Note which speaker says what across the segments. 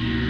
Speaker 1: you.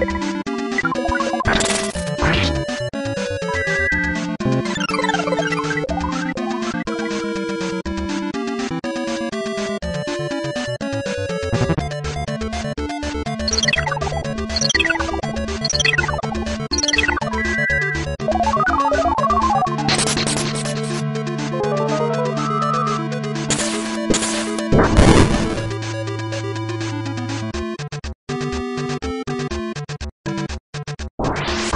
Speaker 1: Thank you.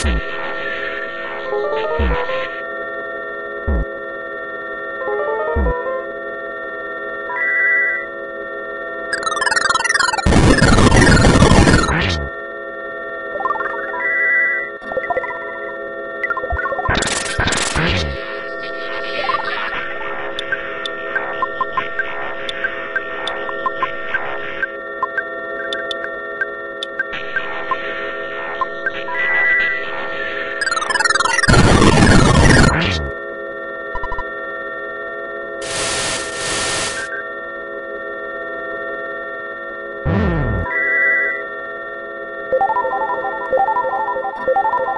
Speaker 1: Thank you. Thank you.